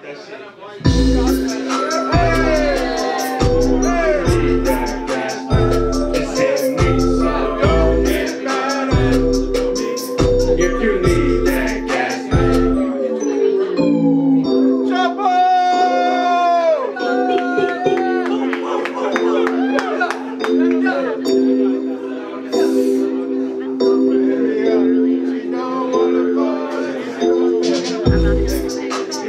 That shit.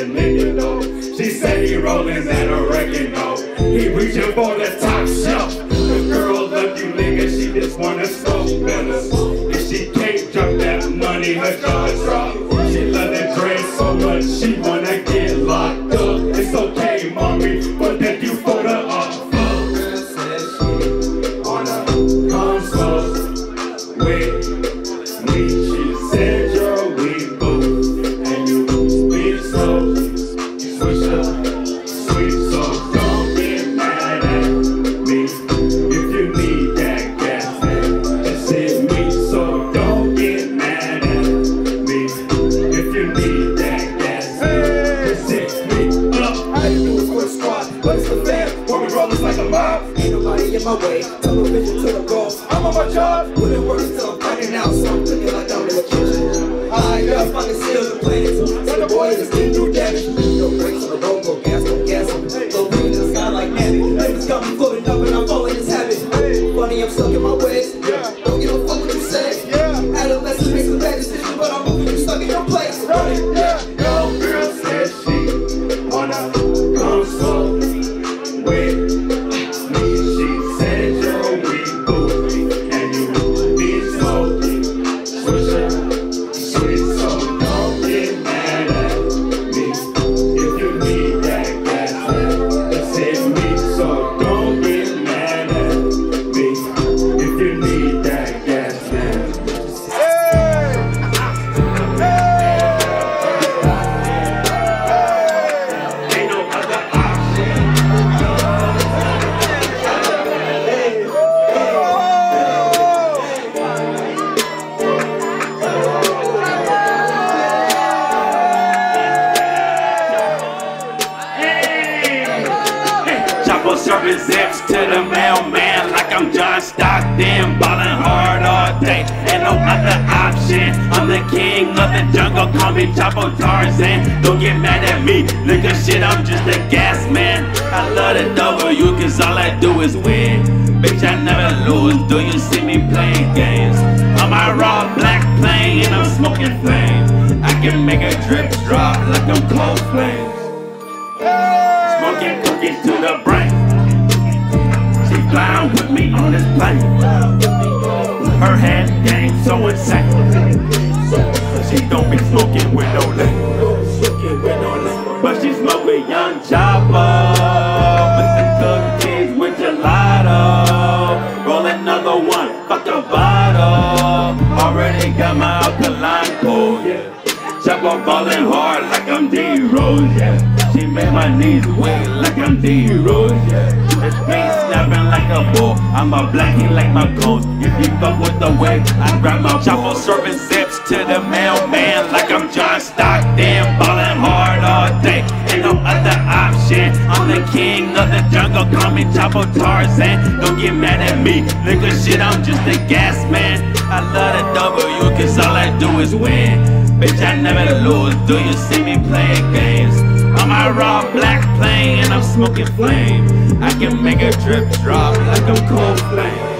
she got a nigga though. She said he rolling that oregano. He reaching for the top shelf. The girl love you, nigga. She just wanna smoke better. If she can't drop that money, her jaw drop. She love that dread so much, she wanna get locked up. It's okay, mommy, but then you for the off. Girl said she wanna slow with me. She said in my way. Television to the goal. I'm on my job. Putting work till I'm finding out. So I'm cooking like I'm in the kitchen. I I can seal the planets. Tell the boy is still do damage. No brakes on the road, no gas, no gas. Green in the sky like Navy. Niggas got me floating up and I'm falling this habit. Funny, I'm stuck in my ways. Serving zips to the mailman like I'm John Stockton, ballin' hard all day. Ain't no other option. I'm the king of the jungle, call me Chapo Tarzan. Don't get mad at me, nigga. Shit, I'm just a gas man. I love the W, cause all I do is win. Bitch, I never lose. Do you see me playing games? On my raw black plane, and I'm smoking flames. I can make a drip drop like I'm cold flames. Smoking cookies to the brain. She with me on this plane. Her head game so insane. She don't be smoking with no lane. But she smoke with young Chapo. With some cookies with gelato. Roll another one, fuck a bottle. Already got my alkaline cold, yeah. Chapo ballin' hard like I'm D-Rose, yeah. She made my knees weak like I'm D-Rose, yeah. It's me snapping like a bull. I'm a blackie like my coat. If you fuck with the way, I grab my chopper serving zips to the mailman like I'm John Stockton. Ballin' hard all day, ain't no other option. I'm the king of the jungle, call me Chapo Tarzan. Don't get mad at me, nigga. Shit, I'm just a gas man. I love the W, cause all I do is win. Bitch, I never lose. Do you see me playing games? My raw black plane, and I'm smoking flame. I can make a drip drop like I'm cold flame.